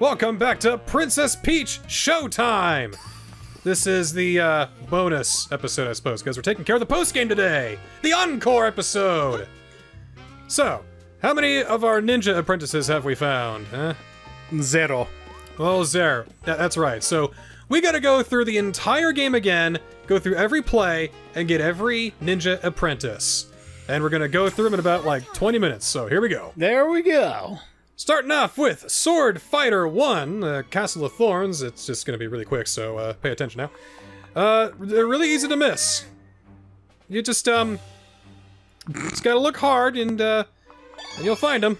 Welcome back to Princess Peach Showtime! This is the uh, bonus episode, I suppose, because we're taking care of the post game today! The Encore episode! So, how many of our ninja apprentices have we found? Huh? Zero. Well, zero. That's right. So, we gotta go through the entire game again, go through every play, and get every ninja apprentice. And we're gonna go through them in about like 20 minutes, so here we go. There we go. Starting off with Sword Fighter 1, uh, Castle of Thorns. It's just going to be really quick, so uh, pay attention now. Uh, they're really easy to miss. You just, um, just gotta look hard and, uh, and you'll find them.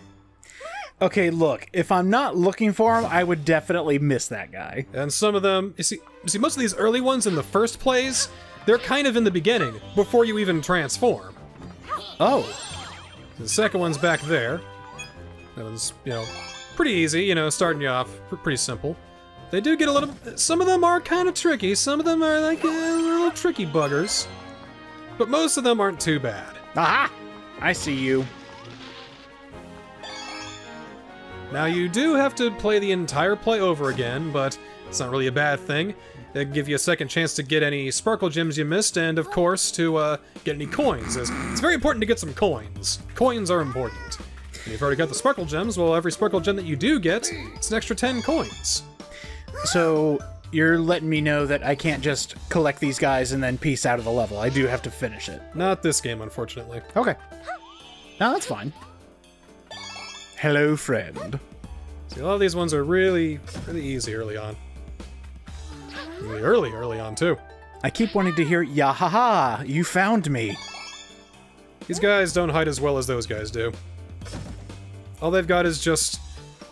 Okay, look, if I'm not looking for him, I would definitely miss that guy. And some of them, you see, you see, most of these early ones in the first plays, they're kind of in the beginning, before you even transform. Oh. The second one's back there. That one's, you know, pretty easy, you know, starting you off pretty simple. They do get a little... Some of them are kind of tricky. Some of them are like uh, little tricky buggers. But most of them aren't too bad. Aha! I see you. Now, you do have to play the entire play over again, but it's not really a bad thing. It'll give you a second chance to get any sparkle gems you missed, and of course, to uh, get any coins. As It's very important to get some coins. Coins are important. And you've already got the sparkle gems, well, every sparkle gem that you do get, it's an extra 10 coins. So, you're letting me know that I can't just collect these guys and then piece out of the level. I do have to finish it. Not this game, unfortunately. Okay. No, that's fine. Hello, friend. See, a lot of these ones are really, really easy early on. Really early, early on, too. I keep wanting to hear, Yahaha, you found me. These guys don't hide as well as those guys do. All they've got is just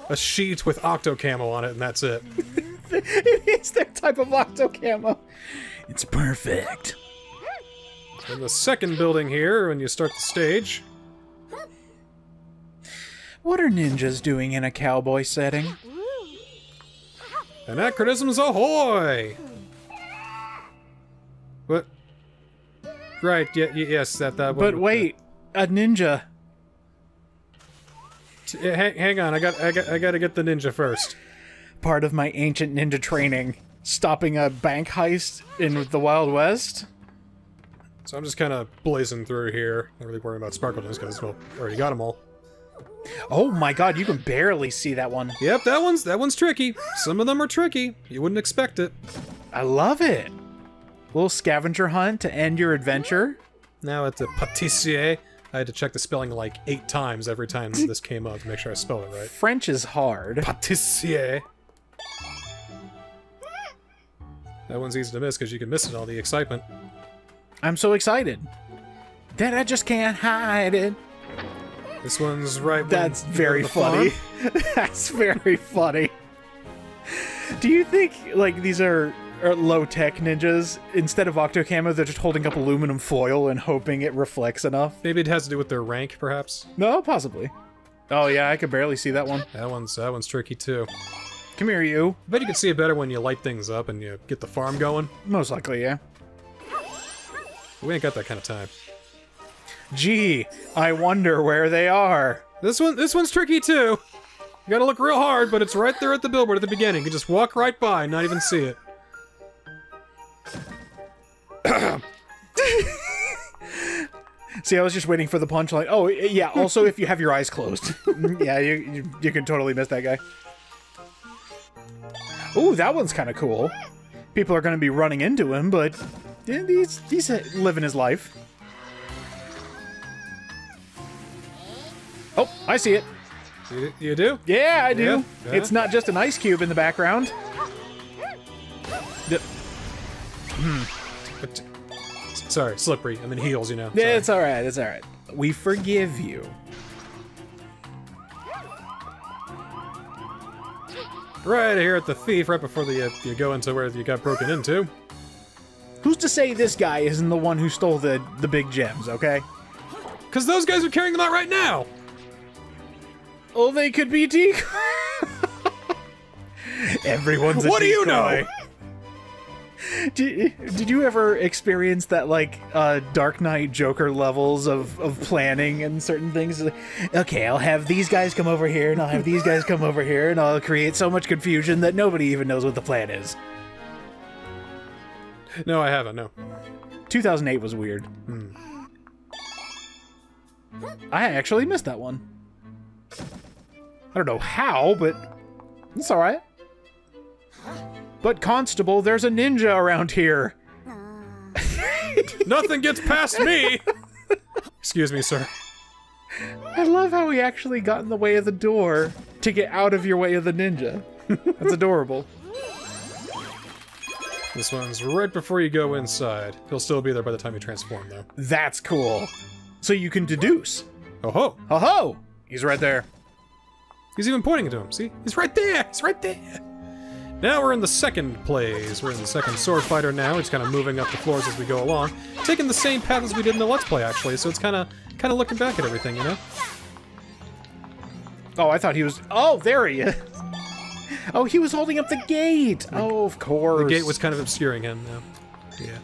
a sheet with octo camo on it, and that's it. it's their type of octo camo. It's perfect. In the second building here, when you start the stage, What are ninjas doing in a cowboy setting? Anachronisms ahoy! What? Right, yeah, y- yes, that, that. But wait, a ninja. Yeah, hang, hang on, I got, I got, I gotta get the ninja first. Part of my ancient ninja training. Stopping a bank heist in the Wild West? So I'm just kind of blazing through here. Not really worrying about sparkle gems because well, already got them all. Oh my god, you can barely see that one. Yep, that one's that one's tricky. Some of them are tricky. You wouldn't expect it. I love it. Little scavenger hunt to end your adventure. Now it's a pâtissier, I had to check the spelling like eight times every time this came up to make sure I spelled it right. French is hard. Pâtissier. That one's easy to miss because you can miss it all the excitement. I'm so excited. That I just can't hide it. This one's right. That's very funny. That's very funny. Do you think like these are, are low tech ninjas? Instead of octo camo, they're just holding up aluminum foil and hoping it reflects enough? Maybe it has to do with their rank, perhaps. No, possibly. Oh yeah, I could barely see that one. That one's that one's tricky too. Come here, you. I bet you can see it better when you light things up and you get the farm going. Most likely, yeah. We ain't got that kind of time. Gee, I wonder where they are. This one, this one's tricky too. You gotta look real hard, but it's right there at the billboard at the beginning. You can just walk right by, and not even see it. See, I was just waiting for the punchline. Oh, yeah. Also, if you have your eyes closed, yeah, you, you you can totally miss that guy. Ooh, that one's kind of cool. People are going to be running into him, but he's he's living his life. Oh, I see it. You, you do? Yeah, I do. Yeah, yeah. It's not just an ice cube in the background. Yep. But- sorry, slippery, and then heels, You know. Yeah, it's all right. It's all right. We forgive you. right here at the thief, right before the uh, you go into where you got broken into. Who's to say this guy isn't the one who stole the the big gems? Okay. Cause those guys are carrying them out right now. Oh, they could be decoy. Everyone's a What do you know? Did, did you ever experience that like uh, Dark Knight Joker levels of, of planning and certain things? Okay, I'll have these guys come over here, and I'll have these guys come over here, and I'll create so much confusion that nobody even knows what the plan is. No, I haven't. No. 2008 was weird. I actually missed that one. I don't know how, but it's all right. But Constable, there's a ninja around here. Nothing gets past me. Excuse me, sir. I love how he actually got in the way of the door to get out of your way of the ninja. That's adorable. This one's right before you go inside. He'll still be there by the time you transform, though. That's cool. So you can deduce. Oh ho! Oh ho! He's right there. He's even pointing to him. See? He's right there. He's right there. Now we're in the second place. We're in the second sword fighter now. It's kind of moving up the floors as we go along, taking the same path as we did in the Let's Play, actually. So it's kind of kind of looking back at everything, you know. Oh, I thought he was. Oh, there he is. Oh, he was holding up the gate. Oh, of course. The gate was kind of obscuring him now. Yeah.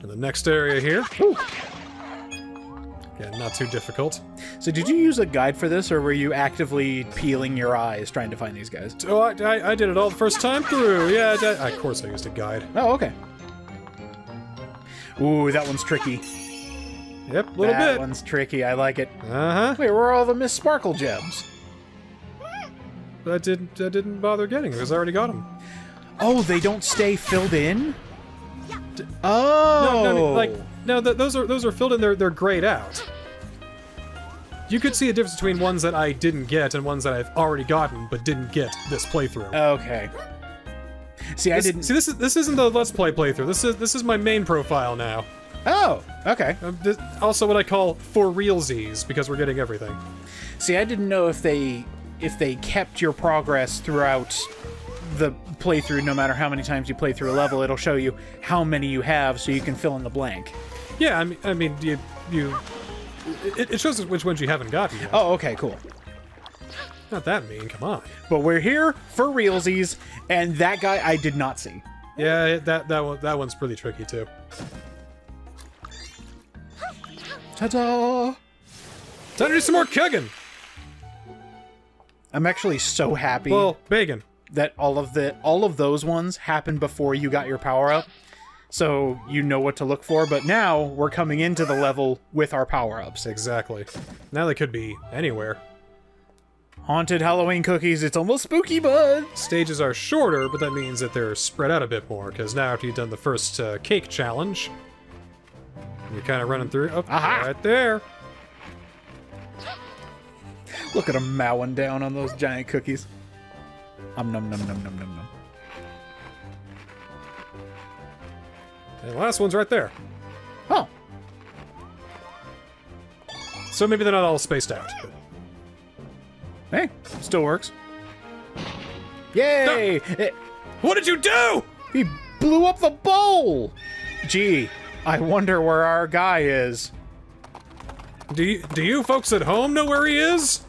And the next area here. Yeah, not too difficult. So, did you use a guide for this, or were you actively peeling your eyes trying to find these guys? Oh, I, I, I did it all the first time through. Yeah, I, of course I used a guide. Oh, okay. Ooh, that one's tricky. Yep, a little that bit. That one's tricky. I like it. Uh huh. Wait, where are all the Miss Sparkle gems? That didn't that didn't bother getting because I already got them. Oh, they don't stay filled in. Oh, No, no, like no, th- those are those are filled in. They're they're grayed out. You could see a difference between ones that I didn't get and ones that I've already gotten but didn't get this playthrough. okay. See, I This- didn't. See, this is this isn't the Let's Play playthrough. This is this is my main profile now. Oh, okay. Um, this, also, what I call for realsies because we're getting everything. See, I didn't know if they if they kept your progress throughout the playthrough. No matter how many times you play through a level, it'll show you how many you have, so you can fill in the blank. Yeah, I mean, I mean, you you. It, it shows us which ones you haven't gotten yet. Oh, okay, cool. Not that mean. Come on. But we're here for realsies, and that guy I did not see. Yeah, that that one that one's pretty tricky too. Ta-da! Time to do some more kicking. I'm actually so happy Well, bacon. that all of the all of those ones happened before you got your power up. So you know what to look for, but now we're coming into the level with our power ups. Exactly. Now they could be anywhere. Haunted Halloween cookies, it's almost spooky, bud. Stages are shorter, but that means that they're spread out a bit more. Because now, after you've done the first uh, cake challenge, you're kind of running through. Oh, Aha! right there. Look at him mowing down on those giant cookies. Um num num num num num num. And the last one's right there. Oh, So maybe they're not all spaced out. hey, still works. Yay! It- eh, What did you do? he blew up the bowl. Gee, I wonder where our guy is. Do you, do you folks at home know where he is?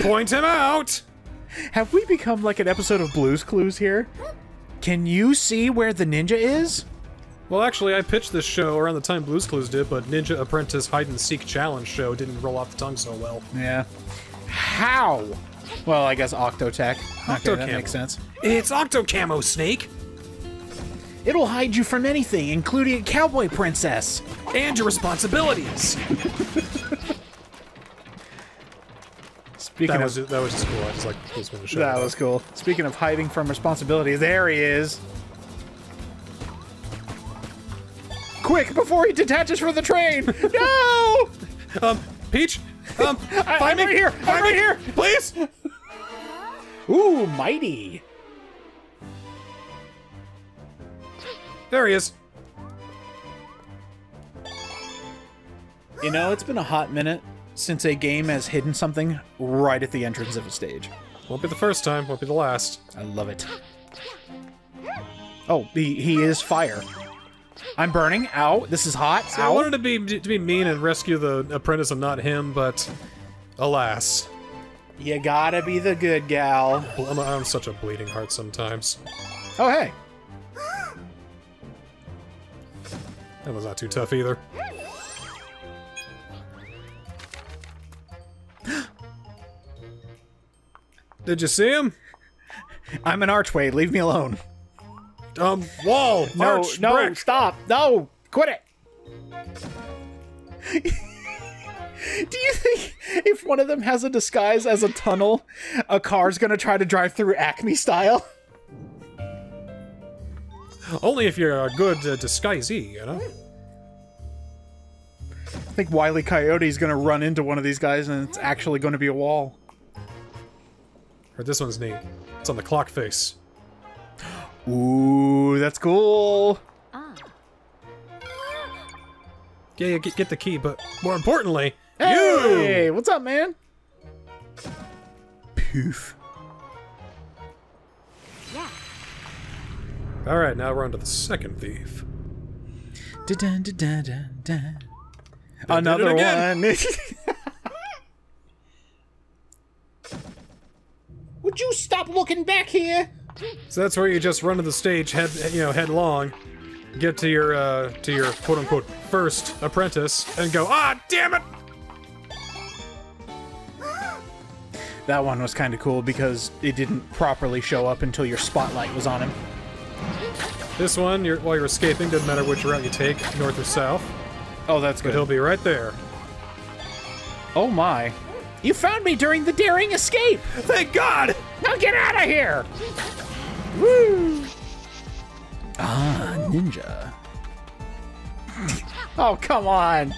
Point him out. Have we become like an episode of Blues Clues here? Can you see where the ninja is? Well, actually, I pitched this show around the time Blues Clues did, but Ninja Apprentice Hide and Seek Challenge show didn't roll off the tongue so well. Yeah. How? Well, I guess Octotech. Okay, that Octocamo. makes sense. It's Octo Camo Snake It'll hide you from anything, including a cowboy princess. and your responsibilities. Speaking That of was that was just cool. I just like to show that that was cool. Speaking of hiding from responsibility, there he is. Quick, before he detaches from the train! no! Um, Peach, um, I, find I'm me right here! I'm right here! please. Ooh, mighty! There he is. You know, it's been a hot minute since a game has hidden something right at the entrance of a stage. Won't be the first time. Won't be the last. I love it. Oh, he, he is fire. I'm burning. Ow, this is hot. I Ow. wanted to be to be mean and rescue the apprentice and not him, but alas, You gotta be the good gal. I'm, I'm such a bleeding heart sometimes. Oh, hey. That was not too tough either. Did you see him? I'm an archway. Leave me alone. Um, wall, No, arch, no, brick. stop. No, quit it. Do you think if one of them has a disguise as a tunnel, a car's gonna try to drive through Acme style? Only if you're a good uh, disguisee, you know? I think Wily Coyote's gonna run into one of these guys and it's actually gonna be a wall. Or this one's neat. It's on the clock face. Ooh, that's cool. Yeah, yeah, get, get the key, but more importantly, Hey, you! what's up, man? Poof. Yeah. Alright, now we're on to the second thief. Another again. one. Would you stop looking back here? So that's where you just run to the stage, head you know, headlong, get to your uh, to your quote unquote first apprentice, and go, ah, damn it! That one was kind of cool because it didn't properly show up until your spotlight was on him. This one, you're, while you're escaping, doesn't matter which route you take, north or south, Oh, that's but he'll be right there. Oh my. You found me during the daring escape! Thank God! Now get out of here! Woo! Ah, ninja. oh, come on.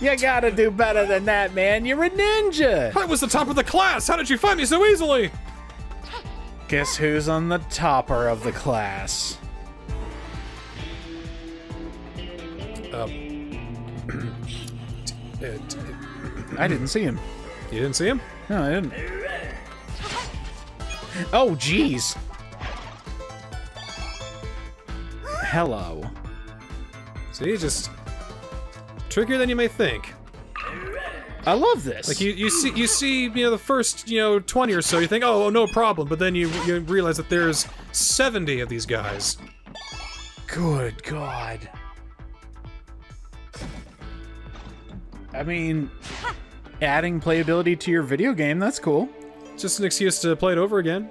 You gotta do better than that, man. You're a ninja! I was the top of the class! How did you find me so easily? Guess who's on the topper of the class? Um, it, I didn't see him. You didn't see him? No, I didn't. Oh, jeez. Hello. See, just trickier than you may think. I love this. Like you, you see, you see, you know, the first, you know, twenty or so, you think, oh, no problem, but then you you realize that there's seventy of these guys. Good God. I mean, adding playability to your video game, that's cool. Just an excuse to play it over again.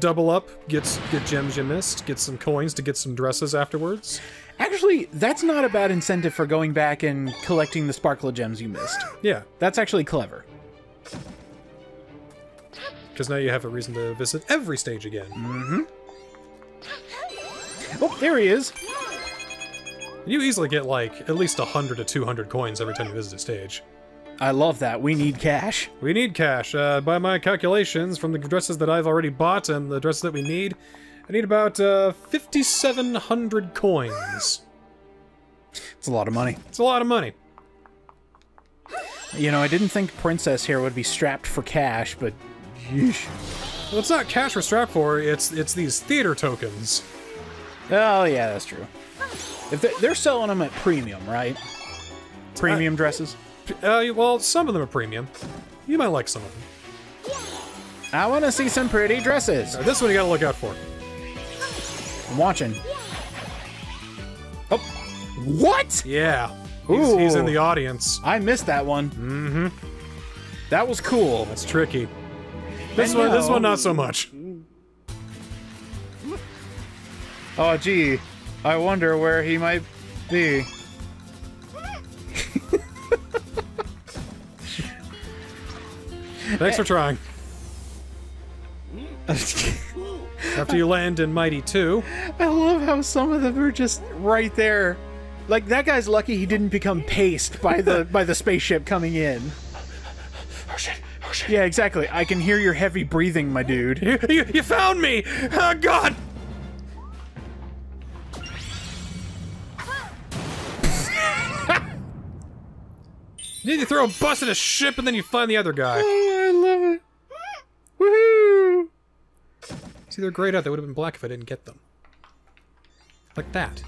Double up, get get gems you missed, get some coins to get some dresses afterwards. Actually, that's not a bad incentive for going back and collecting the sparkle gems you missed. Yeah, That's actually clever. because now you have a reason to visit every stage again. Mm-hmm. Oh, there he is. You easily get like at least 100 to 200 coins every time you visit a stage. I love that. We need cash. We need cash. Uh, by my calculations, from the dresses that I've already bought and the dresses that we need, I need about uh, 5,700 coins. It's a lot of money. It's a lot of money. You know, I didn't think Princess here would be strapped for cash, but yeesh. Well, it's not cash we're strapped for. It's it's these theater tokens. Oh, yeah, that's true. If they're, they're selling them at premium, right? Premium dresses. Uh, well, some of them are premium. You might like some of them. I want to see some pretty dresses. Uh, this one you gotta look out for. I'm watching. Oh, what? Yeah. He's, he's in the audience. I missed that one. Mm-hmm. That was cool. That's tricky. This one, this one, not so much. Oh, gee. I wonder where he might be. Thanks for trying. After you land in Mighty 2, I love how some of them are just right there. Like that guy's lucky he didn't become paste by the by the spaceship coming in. oh shit, oh shit. Yeah, exactly. I can hear your heavy breathing, my dude. You, you, you found me! Oh god! you need to throw a bus at a ship and then you find the other guy. Oh, I love it. Woohoo! See, they're grayed out. They would have been black if I didn't get them. Like that.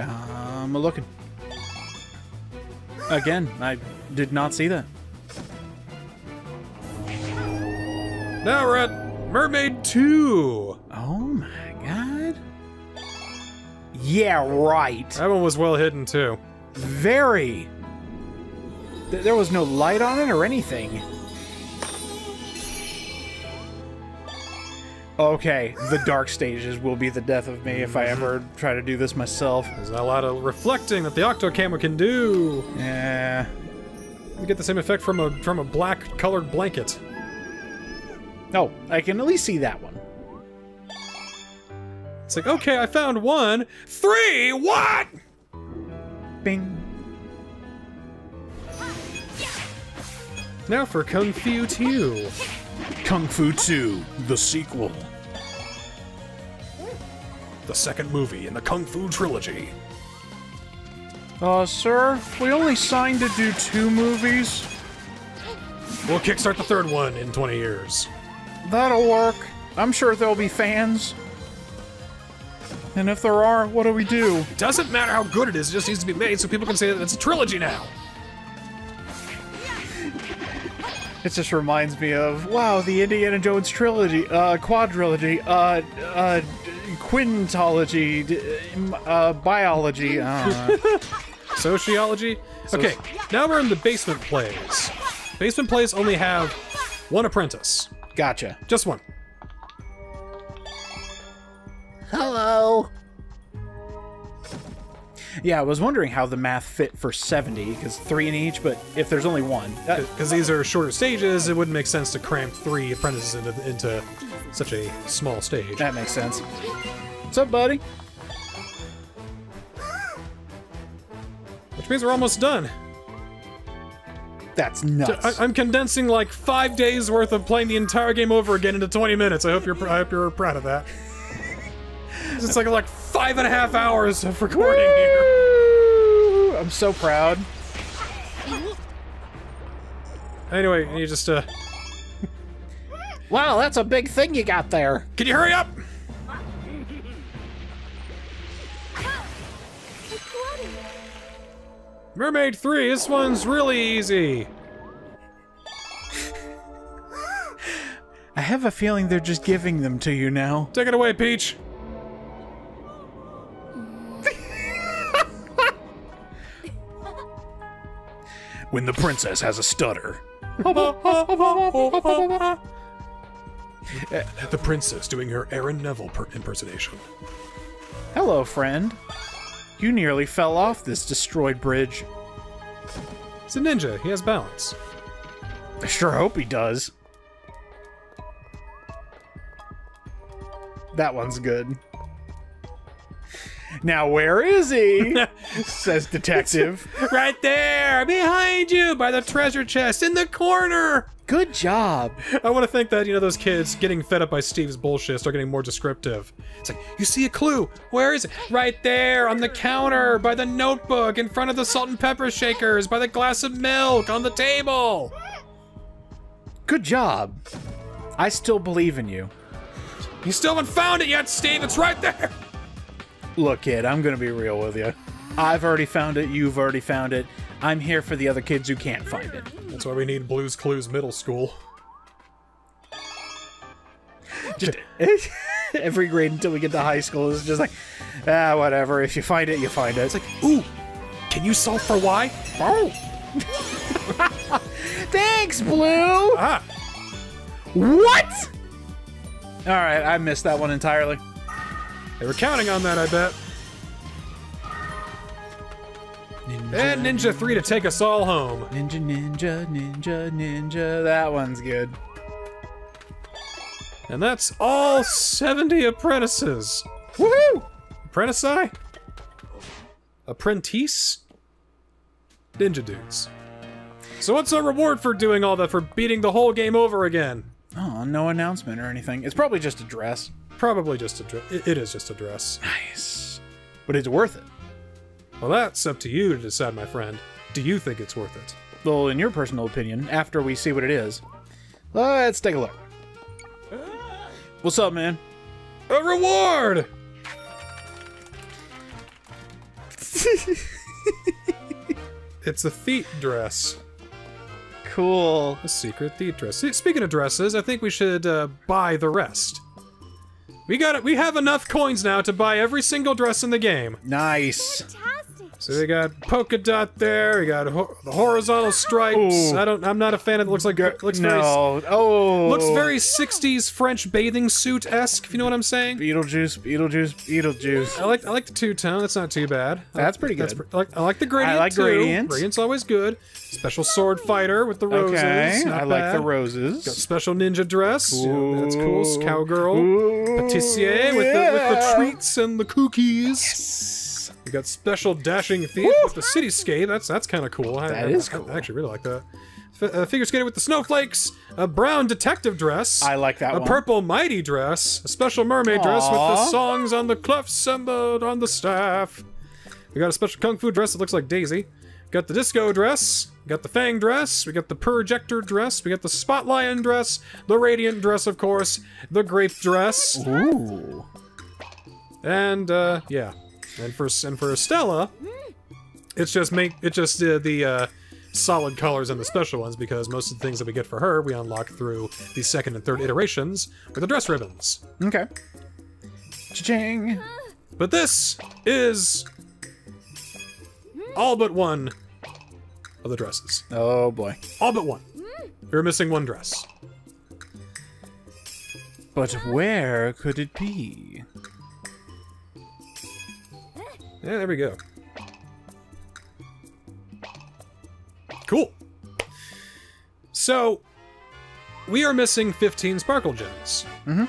I'm um, looking. Again, I did not see that. Now we're at Mermaid 2. Oh my god. Yeah, right. That one was well hidden too. Very. Th- there was no light on it or anything. Okay, the dark stages will be the death of me if I ever try to do this myself. There's a lot of reflecting that the Octo Camera can do. Yeah. You get the same effect from a from a black colored blanket. Oh, I can at least see that one. It's like, okay, I found one. Three? What? Bing. Now for Kung Fu 2. Kung Fu 2, the sequel. The second movie in the Kung Fu trilogy. Uh, sir, we only signed to do two movies. We'll kickstart the third one in 20 years. That'll work. I'm sure there'll be fans. And if there are, what do we do? Doesn't matter how good it is, it just needs to be made so people can say that it's a trilogy now. It just reminds me of wow, the Indiana Jones trilogy, uh, quadrilogy, uh, uh, quintology, uh, biology. Uh, Sociology? Okay, now we're in the basement plays. Basement plays only have one apprentice. gotcha. Just one. Hello. Yeah, I was wondering how the math fit for 70, because three in each, but if there's only one. Because these are shorter stages, it wouldn't make sense to cram three apprentices into, into such a small stage. that makes sense. What's up, buddy? Which means we're almost done. That's nuts. I, I'm condensing like five days worth of playing the entire game over again into 20 minutes. I hope you're I hope you're proud of that. It's like like five and a half hours of recording here. I'm so proud. Anyway, you just uh, Wow, that's a big thing you got there. can you hurry up? Mermaid 3, this one's really easy. I have a feeling they're just giving them to you now. Take it away, Peach. When the princess has a stutter. Eh, the princess doing her Aaron Neville per- impersonation. Hello, friend. You nearly fell off this destroyed bridge. It's a ninja, he has balance. I sure hope he does. That one's good. Now, where is he? says detective. Right there, behind you, by the treasure chest, in the corner! Good job. I want to think that, you know, those kids getting fed up by Steve's bullshit start getting more descriptive. It's like, you see a clue. Where is it? Right there, on the counter, by the notebook, in front of the salt and pepper shakers, by the glass of milk, on the table. Good job. I still believe in you. You still haven't found it yet, Steve. It's right there. Look, kid, I'm gonna be real with you. I've already found it, you've already found it. I'm here for the other kids who can't find it. That's why we need Blues Clues Middle School. Just every grade until we get to high school is just like, ah, whatever. If you find it, you find it. It's like, Ooh, can you solve for why? oh. Thanks, Blue. Ah, What? All right, I missed that one entirely. They were counting on that, I bet. Ninja, And Ninja 3 to take us all home. ninja, ninja, ninja, ninja. That one's good. And that's all 70 apprentices. Woohoo! Apprentice I? Apprentice? Ninja dudes. So what's our reward for doing all that, for beating the whole game over again? Oh, no announcement or anything. It's probably just a dress. Probably just a dress. It, is just a dress. Nice. But it's worth it. Well, that's up to you to decide, my friend. Do you think it's worth it? Well, in your personal opinion, after we see what it is, let's take a look. What's up, man? A reward! it's a feet dress. cool. A secret thief dress. Speaking of dresses, I think we should uh, buy the rest. We got it. We have enough coins now to buy every single dress in the game. Nice. So we got polka dot there. We got ho the horizontal stripes. Ooh. I don't. I'm not a fan of. It looks like looks very No. Oh. looks very 60s French bathing suit esque. If you know what I'm saying. Beetlejuice, Beetlejuice, Beetlejuice. I like I like the two tone. That's not too bad. That's pretty good. That's pre- I like I like the gradient. I like too. gradient. Gradient's always good. Special sword fighter with the roses. Okay, not I like the roses. Special ninja dress. Yeah, that's cool. Ooh. Cowgirl. Ooh, Patissier with the, with the treats and the cookies. We got special dashing theme with the cityscape. That's that's kind of cool. I, That I- is I- cool. I actually really like that. F- uh, figure skater with the snowflakes. A brown detective dress. I like that a one. purple mighty dress. A special mermaid dress with the songs on the and the on the staff. We got a special kung fu dress that looks like Daisy. Got the disco dress. We got the fang dress. We got the projector dress. We got the spotlion dress. The radiant dress, of course. The grape dress. Ooh. And uh, yeah, and for and for Stella, it's just make it just uh, the uh, solid colors and the special ones because most of the things that we get for her we unlock through the second and third iterations with the dress ribbons. Okay. Cha-ching. But this is all but one of the dresses. Oh boy. All but one. We're missing one dress. But where could it be? Yeah, there we go. Cool. So, we are missing 15 sparkle gems. Mm hmm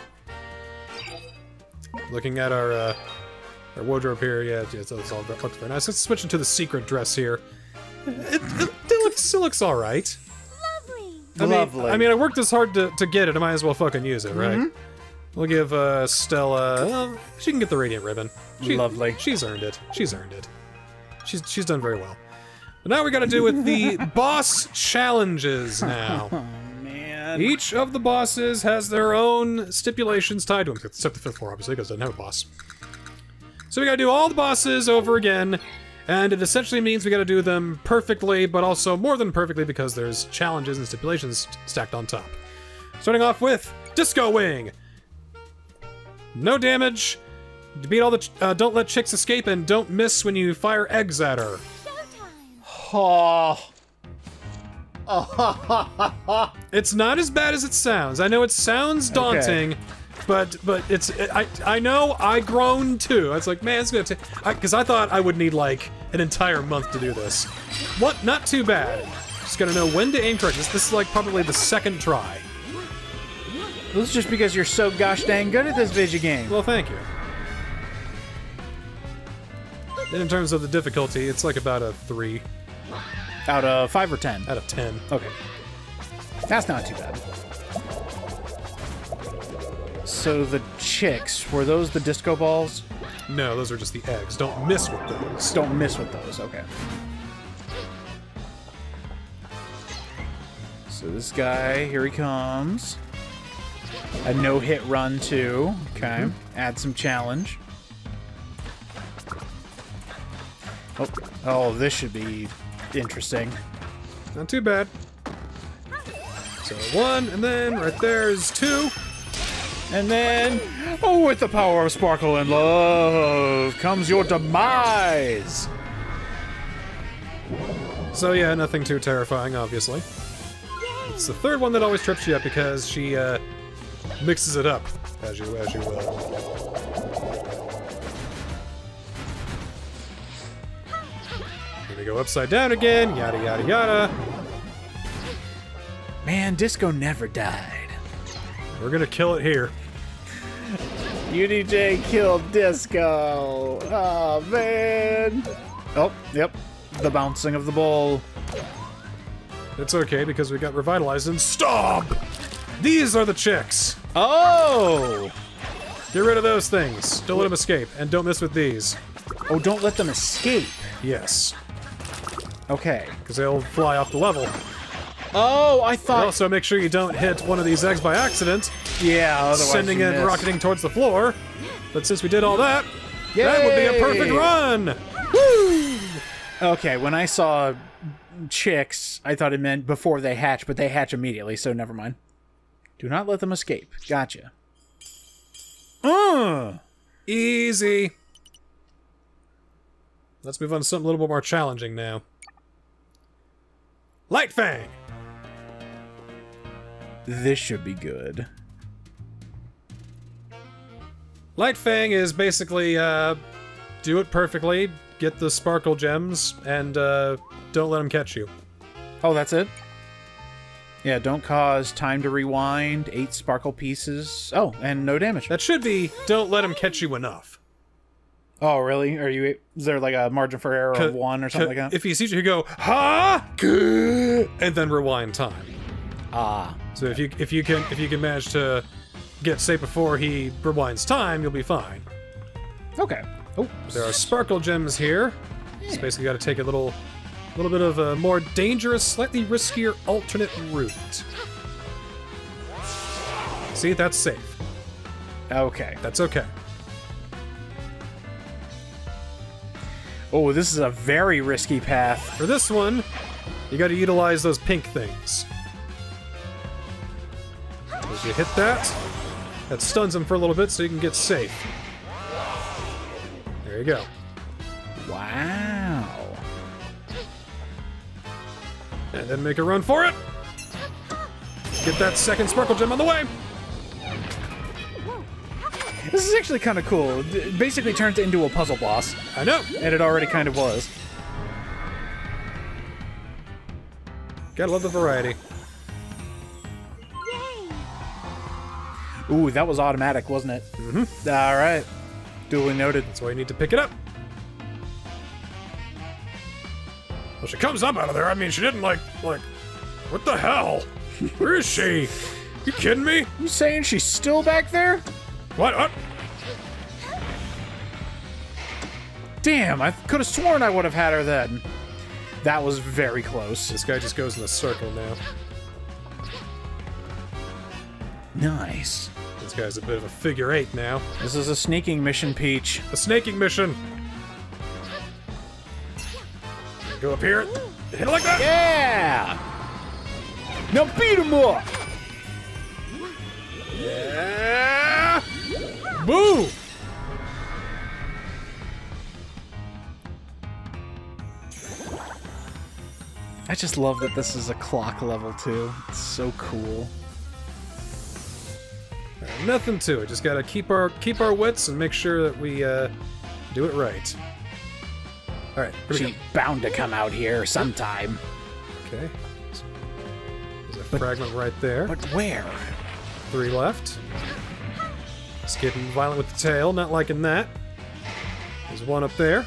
Looking at our uh, our wardrobe here, yeah, it's, it's all looks very nice. Let's switch into the secret dress here. It, it, it looks, still looks all right. Lovely. I mean, Lovely. I mean, I worked this hard to, to get it. I might as well fucking use it, right? We'll give uh, Stella. Well, she can get the radiant ribbon. She, Lovely. She's earned it. She's earned it. She's she's done very well. But now we got to do with the boss challenges now. Oh man. Each of the bosses has their own stipulations tied to them, except the fifth floor, obviously, because it doesn't have a boss. So we gotta do all the bosses over again, and it essentially means we gotta do them perfectly, but also more than perfectly because there's challenges and stipulations st- stacked on top. Starting off with Disco Wing. No damage. To beat all the ch- uh, don't let chicks escape and don't miss when you fire eggs at her. Showtime. Oh. It's not as bad as it sounds. I know it sounds daunting, but but it's I I know I groaned too. I was like, man, it's gonna take because I, thought I would need like an entire month to do this. What? Not too bad. Just gotta know when to aim correct. This, this is like probably the second try. This is just because you're so gosh dang good at this video game. Well, thank you. Then in terms of the difficulty, it's like about a three Out of five or ten. out of ten. Okay. That's not too bad. So the chicks, were those the disco balls? No, those are just the eggs. Don't miss with those. Don't miss with those, okay. So this guy, here he comes. A no-hit run too. Okay. Mm-hmm. Add some challenge. Oh, oh, this should be interesting. Not too bad. So one, and then right there is two. And then, oh, with the power of sparkle and love comes your demise. So yeah, nothing too terrifying, obviously. It's the third one that always trips you up because she uh, mixes it up as you as you will. Here we go upside down again. Yada yada yada. Man, Disco never died. We're gonna kill it here. UDJ killed Disco. Oh man. Oh, yep. The bouncing of the ball. It's okay because we got revitalized and stop. These are the chicks. Oh. Get rid of those things. Don't let them escape, and don't mess with these. Oh, don't let them escape. Yes, Okay. because they'll fly off the level. Oh, I And thought. also, make sure you don't hit one of these eggs by accident, yeah, otherwise sending it miss. rocketing towards the floor. But since we did all that, that would be a perfect Yay! run. Okay, when I saw chicks, I thought it meant before they hatch, but they hatch immediately, so never mind. Do not let them escape. Gotcha. Uh, Easy. Let's move on to something a little bit more challenging now. Light Fang! this should be good. Light Fang is basically, uh, do it perfectly, get the sparkle gems, and, uh, don't let them catch you. Oh, that's it? Yeah, don't cause time to rewind, eight sparkle pieces. Oh, and no damage. That should be, don't let them catch you enough. Oh, really? Are you? Is there like a margin for error of one or something like that? If he sees you, he go, ha! And then rewind time. ah, So if you if you can if you can manage to get safe before he rewinds time, you'll be fine. okay. Oh, There are sparkle gems here. So basically got to take a little, little bit of a more dangerous, slightly riskier alternate route. See, that's safe. okay. That's okay. Oh, this is a very risky path. For this one, you got to utilize those pink things. As you hit that, that stuns him for a little bit, so you can get safe. There you go. Wow. And then make a run for it. Get that second sparkle gem on the way. This is actually kind of cool. It basically turns it into a puzzle boss, I know. and it already kind of was. Gotta love the variety. Yay! Ooh, that was automatic, wasn't it? Mm-hmm. All right. Duly noted. That's why you need to pick it up. Well, she comes up out of there. I mean, she didn't like, like, what the hell? Where is she? You kidding me? You saying she's still back there? What? what? Damn, I could have sworn I would have had her then. That was very close. This guy just goes in a circle now. Nice. This guy's a bit of a figure eight now. This is a sneaking mission, Peach. A snaking mission. Go up here. Hit it like that. Yeah! Now beat him up! Boo! I just love that this is a clock level too. It's so cool. Nothing to it. Just gotta keep our keep our wits and make sure that we uh, do it right. All right. Here we She's bound to come out here sometime. Okay. There's a fragment right there. But where? Three left. It's getting violent with the tail. Not liking that. There's one up there.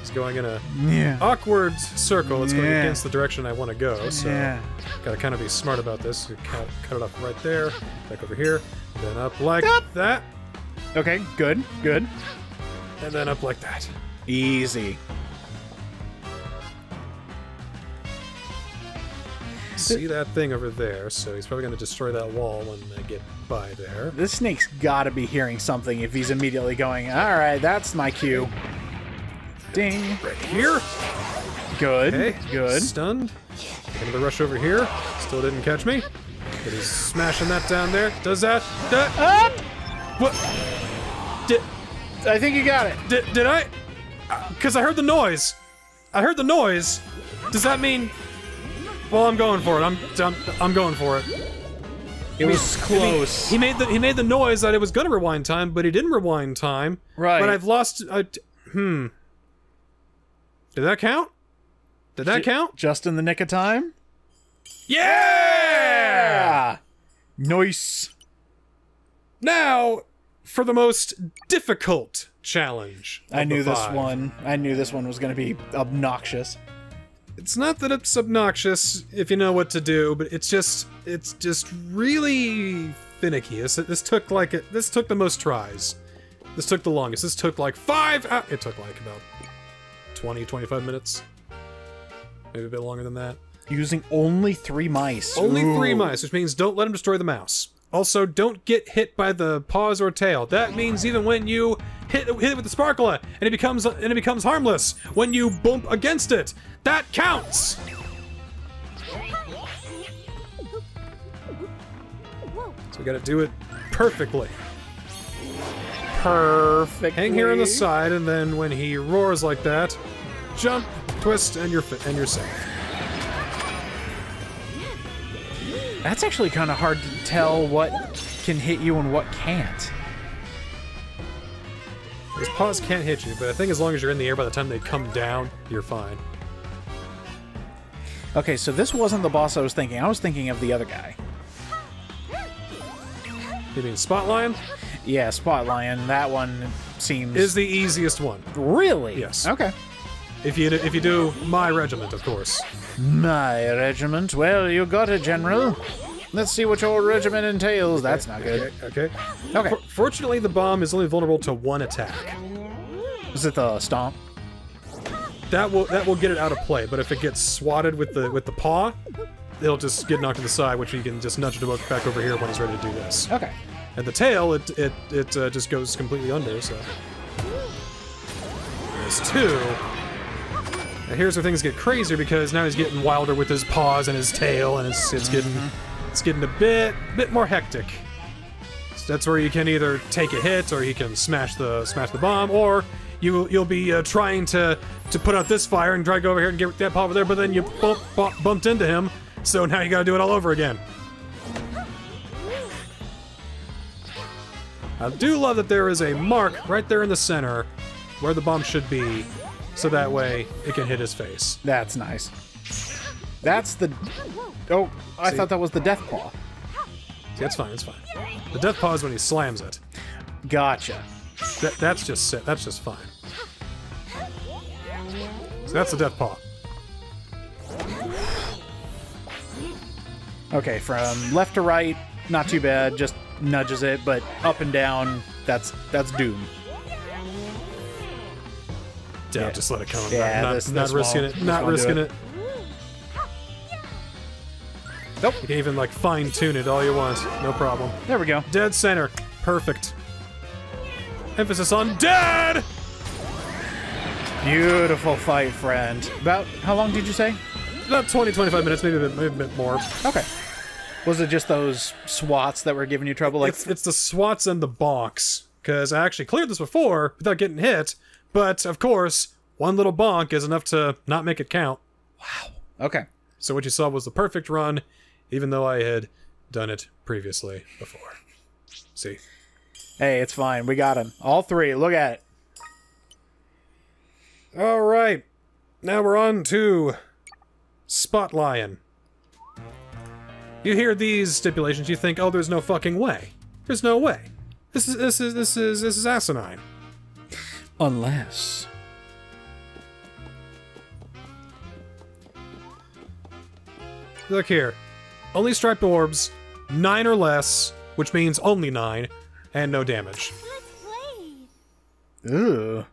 He's going in a Yeah. awkward circle. It's going against the direction I want to go. So Yeah. gotta kind of be smart about this. You cut, cut it off right there. Back over here. Then up like that. Okay, good, good. And then up like that. Easy. See that thing over there, so he's probably going to destroy that wall when they get by there. This snake's gotta be hearing something if he's immediately going, alright, that's my cue. Ding. Right here. Good. Okay. Good. Stunned. The rush over here. Still didn't catch me. But he's smashing that down there. Does that? That? Up! Um, what? Did, I think you got it. did, did I? Uh, because I heard the noise. I heard the noise. Does that mean? Well, I'm going for it. I'm I'm, I'm going for it. It was close. He made the he made the noise that it was gonna rewind time, but he didn't rewind time. Right. But I've lost. I, hmm. Did that count? Did that count? Just in the nick of time? Yeah! Ah! Nice. Now, for the most difficult challenge. I knew this one. I knew this one was going to be obnoxious. It's not that it's obnoxious if you know what to do, but it's just it's just really finicky. This, this took like a, this took the most tries. This took the longest. This took like five. hou- It took like about 20, 25 minutes, maybe a bit longer than that. Using only three mice. Only three mice, which means don't let him destroy the mouse. Also, don't get hit by the paws or tail. That means even when you hit, hit it with the sparkler and it becomes and it becomes harmless when you bump against it. That counts. So we gotta do it perfectly. Perfect. Hang here on the side, and then when he roars like that, jump, twist, and you're and you're safe. That's actually kind of hard to tell what can hit you and what can't. His paws can't hit you, but I think as long as you're in the air by the time they come down, you're fine. Okay, so this wasn't the boss I was thinking. I was thinking of the other guy. You mean Spot Lion? Yeah, Spot Lion. That one seems Is the easiest one. really Yes. Okay. If you if you do my regiment, of course. My regiment. Well, you got it, General. Let's see what your regiment entails. That's not good. Okay. Okay. For- fortunately, the bomb is only vulnerable to one attack. Is it the stomp? That will that will get it out of play. But if it gets swatted with the with the paw, it'll just get knocked to the side, which you can just nudge it back over here when he's ready to do this. Okay. And the tail, it it it uh, just goes completely under. So there's two. Now here's where things get crazier because now he's getting wilder with his paws and his tail, and it's it's getting it's getting a bit bit more hectic. So that's where you can either take a hit, or he can smash the smash the bomb, or you you'll be uh, trying to to put out this fire and drag over here and get that paw over there, but then you bump, bump, bumped into him, so now you got to do it all over again. I do love that there is a mark right there in the center where the bomb should be, so that way it can hit his face. That's nice. That's the. Oh, I See? thought that was the death claw. See, that's fine. That's fine. The death paw is when he slams it. Gotcha. That, that's just si- that's just fine. So that's the death paw. Okay, from left to right, not too bad. Just nudges it, but up and down, that's that's doom. Yeah, Yeah. just let it come. Yeah, not, this- not this risking won't- it. Not risking it. it. Nope. You can even like fine tune it all you want. No problem. There we go. Dead center. Perfect. Emphasis on dead. Beautiful fight, friend. About how long did you say? About 20, 25 minutes, maybe a bit, maybe a bit more. Okay. Was it just those swats that were giving you trouble? Like, It's, it's the swats and the bonks. Because I actually cleared this before without getting hit, but of course, one little bonk is enough to not make it count. Wow. Okay. So what you saw was the perfect run, even though I had done it previously before. See? Hey, it's fine. We got him. All three. Look at it. All right. Now we're on to Spot Lion. You hear these stipulations, you think, "Oh, there's no fucking way. There's no way. This is this is this is this is asinine." Unless. Look here. Only striped orbs, nine or less, which means only nine, and no damage. Good play. Ooh.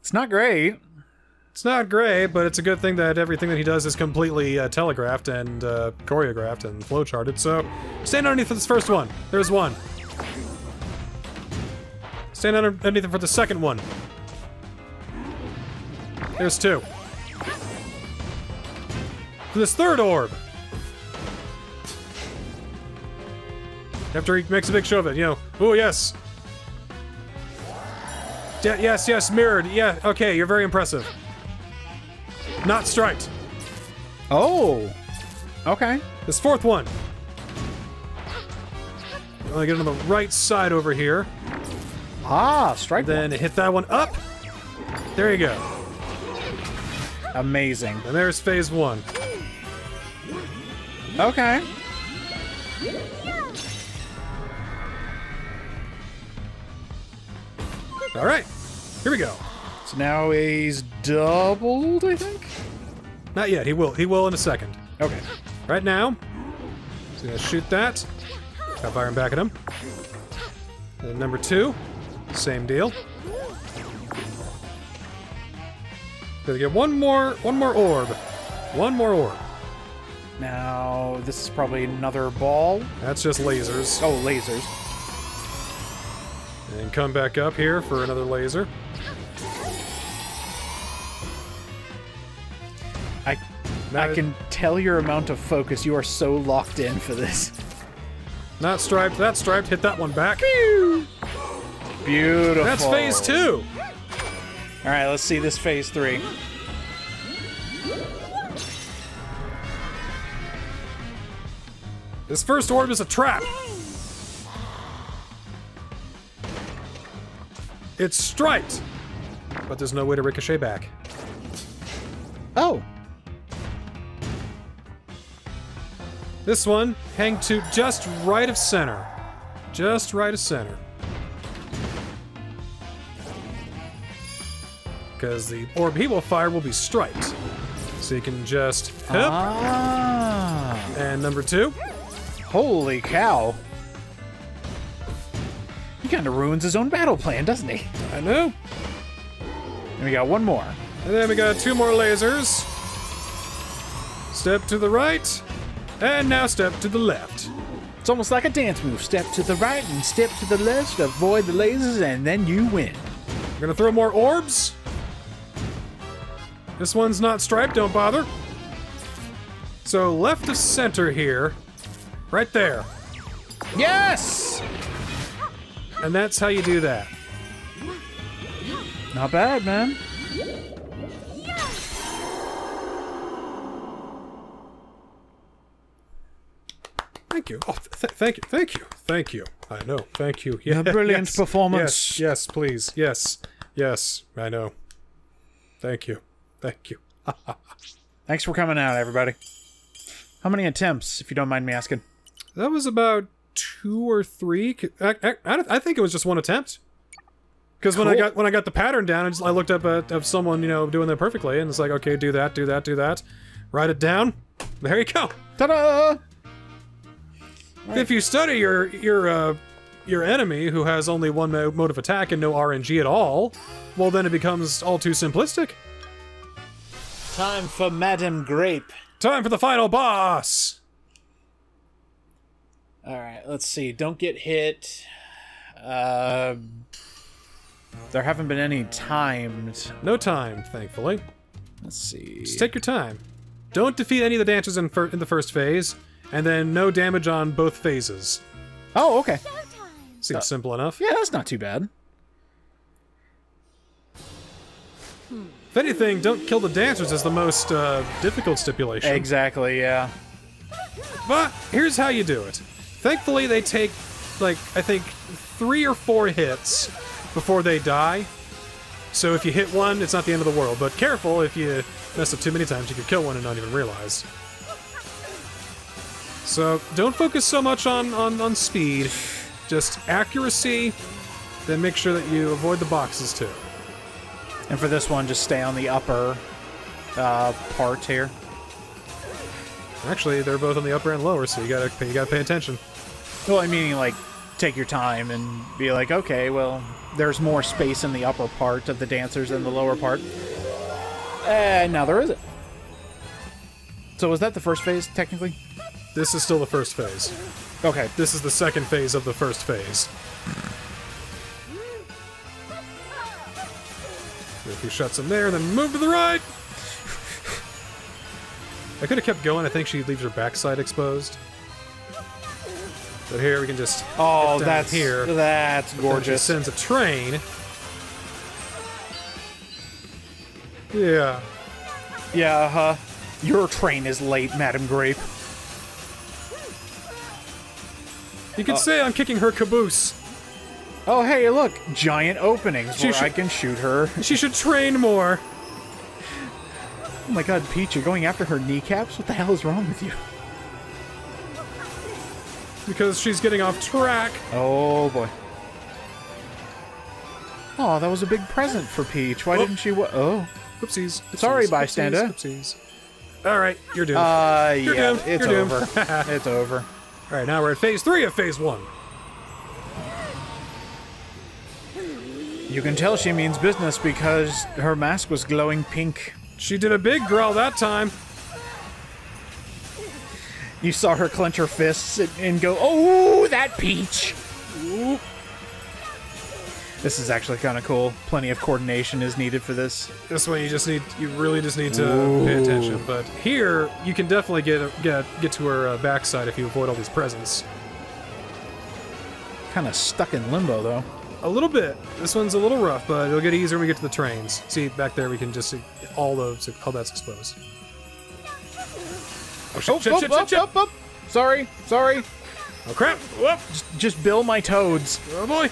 It's not great. It's not great, but it's a good thing that everything that he does is completely uh, telegraphed and uh, choreographed and flowcharted. So, stand underneath for this first one. There's one. Stand under- underneath for the second one. There's two. For this third orb. After he makes a big show of it, you know, oh yes. Yes, yes, mirrored. Yeah, okay, you're very impressive. Not striped. Oh. Okay. This fourth one. I'm gonna get on the right side over here. Ah, strike Then hit that one up. There you go. Amazing. And there's phase one. Okay. All right, here we go. So now he's doubled, I think? Not yet. He will. He will in a second. Okay. Right now, he's gonna shoot that. Got fire and back at him. And number two, same deal. Gonna get one more, one more orb, one more orb. Now, this is probably another ball. That's just lasers. Oh, lasers. And come back up here for another laser. I, I can tell your amount of focus. You are so locked in for this. Not striped. That's striped. Hit that one back. Beautiful. That's phase two. All right, let's see this phase three. This first orb is a trap. It's striped, but there's no way to ricochet back. Oh, This one, hang to just right of center. Just right of center. Because the orb he will fire will be striped. So you can just hip. ah, And number two, holy cow! He kind of ruins his own battle plan, doesn't he? I know. And we got one more. And then we got two more lasers. Step to the right, and now step to the left. It's almost like a dance move. Step to the right and step to the left. Avoid the lasers, and then you win. We're gonna throw more orbs. This one's not striped, don't bother. So left of center here, right there. Yes! And that's how you do that. Not bad, man. Thank you. Oh, th- thank you. Thank you. Thank you. I know. Thank you. Yeah, brilliant yes, performance. Yes, yes, please. Yes. Yes, I know. Thank you. Thank you. Thanks for coming out, everybody. How many attempts, if you don't mind me asking? That was about two or three. I, I, I think it was just one attempt. Because when I got when I got the pattern down, I, just, I looked up at of someone you know doing that perfectly, and it's like, okay, do that, do that, do that, write it down. There you go. Ta-da! If you study your your uh, your enemy who has only one mode of attack and no RNG at all, well then it becomes all too simplistic. Time for Madame Grape. Time for the final boss. All right, let's see. Don't get hit. Uh, there haven't been any timed. No time, thankfully. Let's see. Just take your time. Don't defeat any of the dancers in, fir- in the first phase, and then no damage on both phases. Oh, okay. Showtime. Seems simple enough. Yeah, that's not too bad. If anything, don't kill the dancers is the most uh, difficult stipulation. Exactly. Yeah. But here's how you do it. Thankfully, they take, like, I think three or four hits before they die. So if you hit one, it's not the end of the world. But careful, if you mess up too many times, you could kill one and not even realize. So don't focus so much on, on, on speed, just accuracy, then make sure that you avoid the boxes too. And for this one, just stay on the upper uh, part here. Actually, they're both on the upper and lower, so you gotta you gotta pay attention. Well, I mean, like, take your time and be like, okay, well, there's more space in the upper part of the dancers than the lower part. And now there isn't. So was that the first phase, technically? This is still the first phase. Okay. This is the second phase of the first phase. If he shuts him there, and then move to the right. I could have kept going. I think she leaves her backside exposed. But here we can just Oh, that's here. That's gorgeous. sends a train. Yeah. Yeah, huh? Your train is late, Madame Grape. You could uh, say I'm kicking her caboose. Oh, hey, look, giant openings She where I can shoot her. She should train more. Oh my god, Peach, you're going after her kneecaps? What the hell is wrong with you? Because she's getting off track. Oh boy. Oh, that was a big present for Peach. Why Oh. didn't she? Wa- oh. Oopsies. Sorry, bystander. Oopsies. oopsies. All right, you're doomed. Uh, You're yeah, doomed. it's You're doomed. over. it's over. All right, now we're at phase three of phase one. You can tell she means business because her mask was glowing pink. She did a big growl that time. You saw her clench her fists and, and go, "Oh, that Peach!" Ooh. This is actually kind of cool. Plenty of coordination is needed for this. This one you just need, you really just need to Ooh. pay attention. But here you can definitely get get get to her uh, backside if you avoid all these presents. Kind of stuck in limbo though. A little bit. This one's a little rough, but it'll get easier when we get to the trains. See, back there we can just see all those, all that's exposed. Oh, shit, Oh, shit, oh, shit, oh, shit, shit. oh, oh. Sorry, sorry. Oh, crap. Whoop. Just bill my toads. Oh, boy.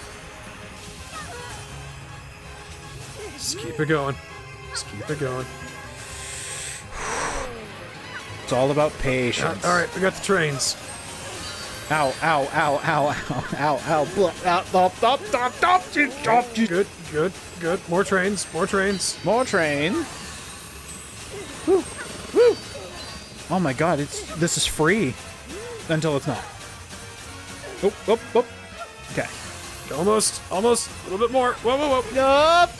Just keep it going. Just keep it going. It's all about patience. All right, we got the trains. Ow, ow, ow, ow, ow, ow, ow, blah, ow, stop, stop, stop, stop, stop, stop. Good, good, good. More trains, more trains. More train. Woo, woo. Oh my god, it's this is free. Until it's not. Oh, oh, oh. Okay. Almost, almost. A little bit more. Whoa, whoa, whoa. Up.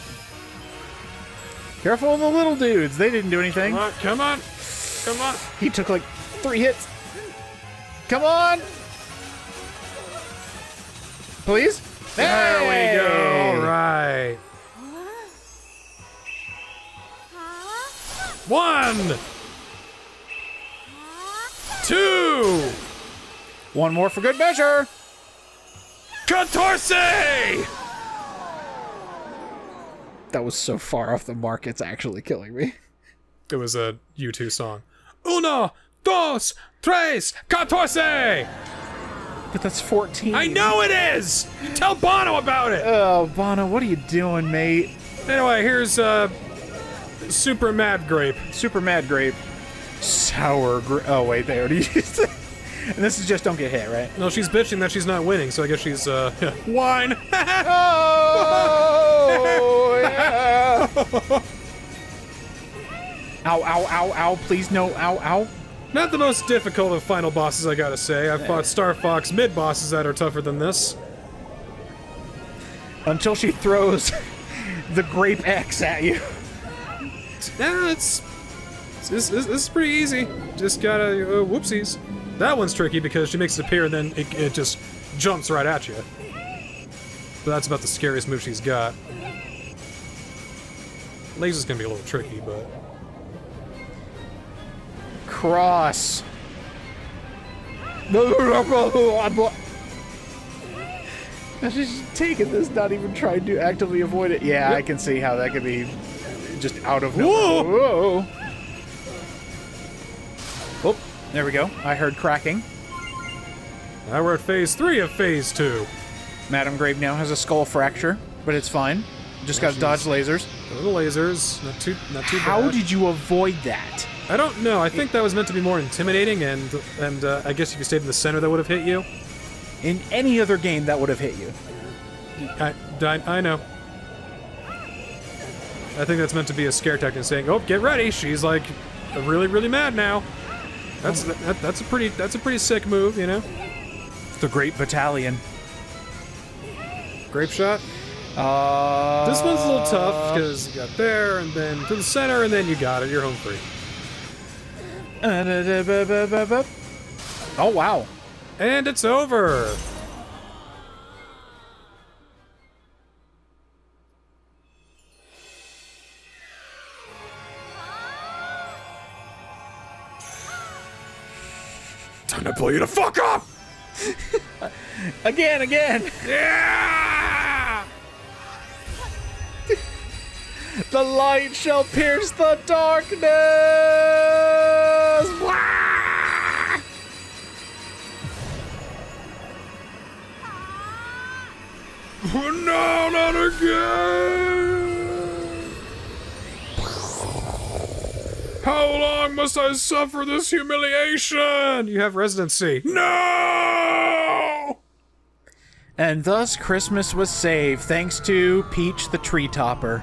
Careful of the little dudes. They didn't do anything. Come on, come on. Come on. He took like three hits. Come on. Please? There we go. All right. One, two, One more for good measure. Contorce! That was so far off the mark, it's actually killing me. It was a U2 song. Uno, dos, tres, catorce! But that's 14. I know it is! You tell Bono about it! Oh, Bono, what are you doing, mate? Anyway, here's uh, Super Mad Grape. Super Mad Grape. Sour grape. Oh, wait, they already used it. And this is just don't get hit, right? No, she's bitching that she's not winning, so I guess she's, uh, wine! Oh, yeah. ow, ow, ow, ow, please no, ow, ow. Not the most difficult of final bosses, I gotta say. I've fought Star Fox mid bosses that are tougher than this. Until she throws the grape X at you. Yeah, it's. This, this, this is pretty easy. Just gotta. Uh, whoopsies. That one's tricky because she makes it appear and then it, it just jumps right at you. But that's about the scariest move she's got. Laser's gonna be a little tricky, but. Cross. She's taking this, not even trying to actively avoid it. Yeah, I can see how that could be just out of nowhere. Whoa! Oh, there we go. I heard cracking. Now we're at phase three of phase two. Madam Grave now has a skull fracture, but it's fine. Just gotta dodge lasers. The little lasers, not too, not too How bad. did you avoid that? I don't know. I think that was meant to be more intimidating, and and uh, I guess if you stayed in the center, that would have hit you. In any other game, that would have hit you. I, I, I know. I think that's meant to be a scare tactic, saying, "Oh, get ready! She's like really, really mad now." That's that, that's a pretty that's a pretty sick move, you know. The Great Battalion. Grape shot. Uh, This one's a little tough because you got there and then to the center and then you got it. You're home free. Oh wow! And it's over. Time to blow you the fuck up! Again, again! Yeah! The light shall pierce the darkness! Wah! No, not again! How long must I suffer this humiliation? You have residency. No! And thus Christmas was saved thanks to Peach the Tree Topper.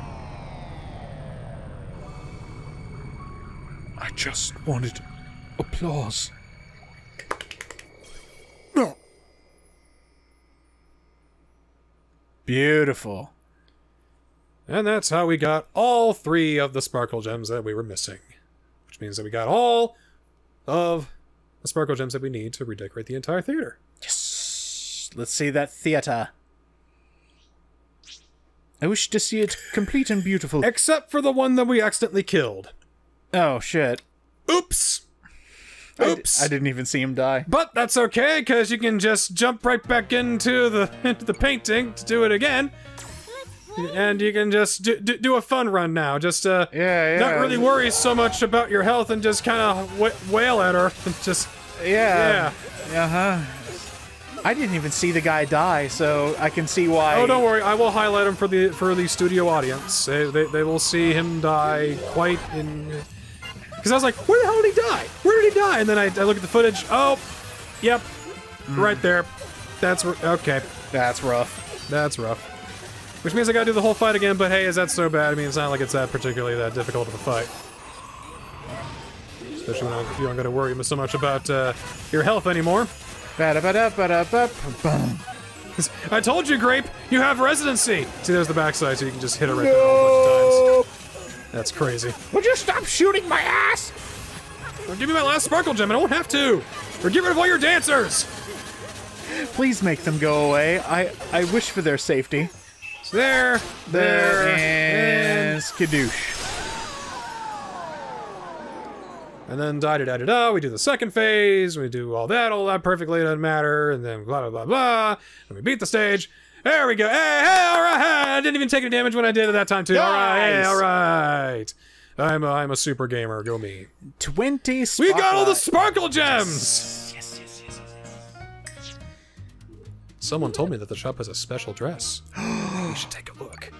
I just wanted applause. Beautiful. And that's how we got all three of the sparkle gems that we were missing. Which means that we got all of the sparkle gems that we need to redecorate the entire theater. Yes. Let's see that theater. I wish to see it complete and beautiful. Except for the one that we accidentally killed. Oh shit. Oops! Oops. I, didn't even see him die. But that's okay, because you can just jump right back into the into the painting to do it again. And you can just do, do, do a fun run now. Just uh, Yeah, yeah. not really worry so much about your health and just kind of wail at her. Just Yeah. yeah. Uh huh. I didn't even see the guy die, so I can see why. Oh, don't worry. I will highlight him for the for the studio audience. They they, they will see him die quite in. Because I was like, where the hell did he die? Where did he die? And then I, I look at the footage. Oh, yep, right there. That's. Okay, That's rough. that's rough. Which means I gotta do the whole fight again. But hey, is that so bad? I mean, it's not like it's that particularly that difficult of a fight. Especially when you don't gotta worry so much about uh, your health anymore. I told you, Grape, you have residency. See, there's the backside, so you can just hit it right there a whole bunch of times. That's crazy. Would you stop shooting my ass? Well, give me my last sparkle gem. and I don't have to. Or get rid of all your dancers. Please make them go away. I I wish for their safety. There, there, There and, and skadoosh. and then da da da da da. We do the second phase. We do all that, all that perfectly. Doesn't matter. And then blah blah blah blah. And we beat the stage. There we go. Hey, hey, all right. I didn't even take any damage when I did it that time too. All right. Hey, all right. I'm a, I'm a super gamer. Go me. Twenty. We got all the sparkle gems. Yes, yes, yes. Someone told me that the shop has a special dress. we should take a look.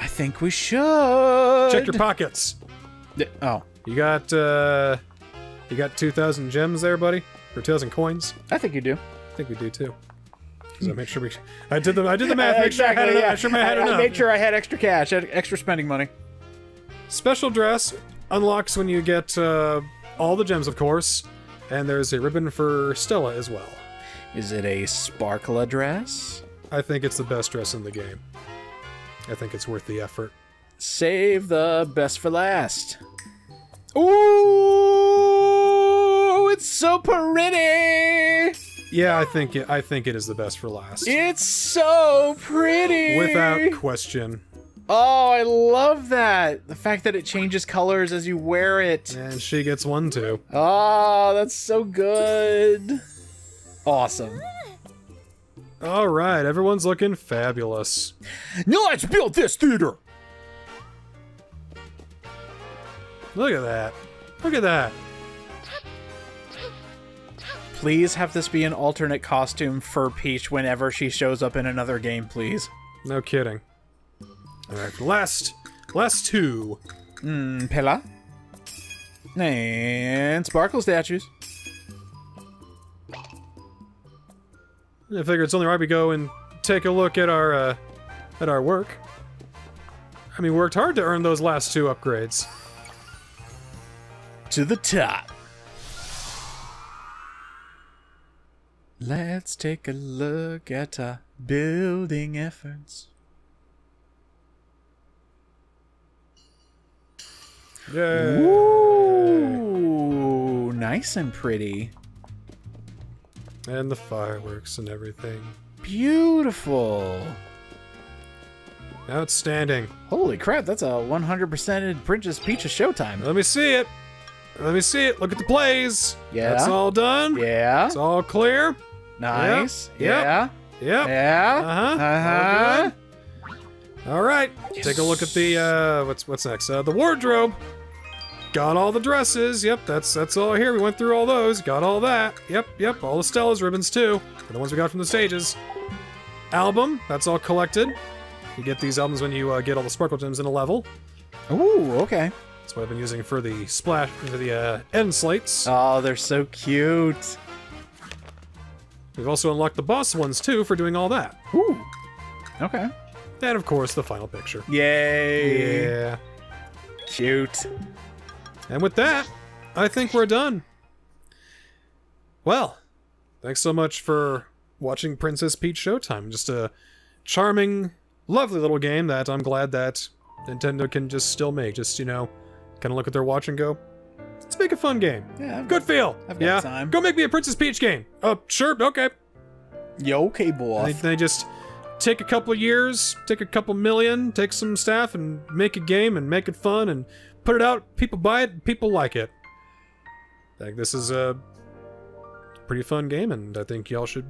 I think we should. Check your pockets. Oh, You got uh you got 2000 gems there, buddy? Or 2000 coins? I think you do. I think we do too. Cuz I make sure we I did the I did the math, make sure I had Exactly, enough. yeah. I sure I had I, made sure I had extra cash, had extra spending money. Special dress unlocks when you get uh all the gems, of course. And there's a ribbon for Stella as well. Is it a sparkle dress? I think it's the best dress in the game. I think it's worth the effort. Save the best for last. Ooh, it's so pretty. Yeah, I think it, I think it is the best for last. It's so pretty. Without question. Oh, I love that. The fact that it changes colors as you wear it. And she gets one too. Oh, that's so good. Awesome. All right, everyone's looking fabulous. Now let's build this theater. Look at that. Look at that. Please have this be an alternate costume for Peach whenever she shows up in another game, please. No kidding. All right, last, last two. Mm, Pella. And Sparkle statues. I figure it's only right we go and take a look at our, uh, at our work. I mean, worked hard to earn those last two upgrades. To the top. Let's take a look at our building efforts. Yay! Ooh, nice and pretty. And the fireworks and everything. Beautiful. Outstanding. Holy crap, that's a 100% Princess Peach of Showtime. Let me see it. Let me see it. Look at the plays. Yeah. That's all done. Yeah. It's all clear. Nice. Yep. Yeah. Yep. Yeah. Uh-huh. Uh-huh. All right. Take a look at the uh what's what's next? Uh the wardrobe. Got all the dresses. Yep, that's that's all here. We went through all those. Got all that. Yep, yep. All the Stella's ribbons too. The ones we got from the stages. Album. That's all collected. You get these albums when you uh, get all the sparkle gems in a level. Ooh, okay. That's what I've been using for the splash for the uh, end slates. Oh, they're so cute. We've also unlocked the boss ones too for doing all that. Ooh. Okay. And of course the final picture. Yay. Yeah. Cute. And with that, I think we're done. Well, thanks so much for watching Princess Peach Showtime. Just a charming, lovely little game that I'm glad that Nintendo can just still make. Just, you know, kind of look at their watch and go, let's make a fun game. Yeah, I've Good feel. I've got yeah. time. Go make me a Princess Peach game. Oh, sure. Okay. Yo, okay, boy. They, they just take a couple years, take a couple million, take some staff, and make a game and make it fun and put it out. People buy it, people like it. I think this is a pretty fun game, and I think y'all should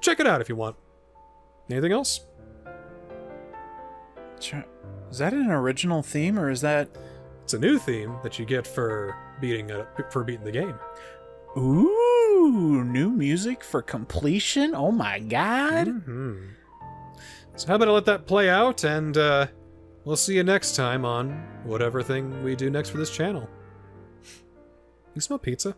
check it out if you want. Anything else? Is that an original theme or is that It's a new theme that you get for beating a, for beating the game. Ooh, new music for completion? Oh my god. hmm So how about I let that play out, and uh, we'll see you next time on whatever thing we do next for this channel. You smell pizza?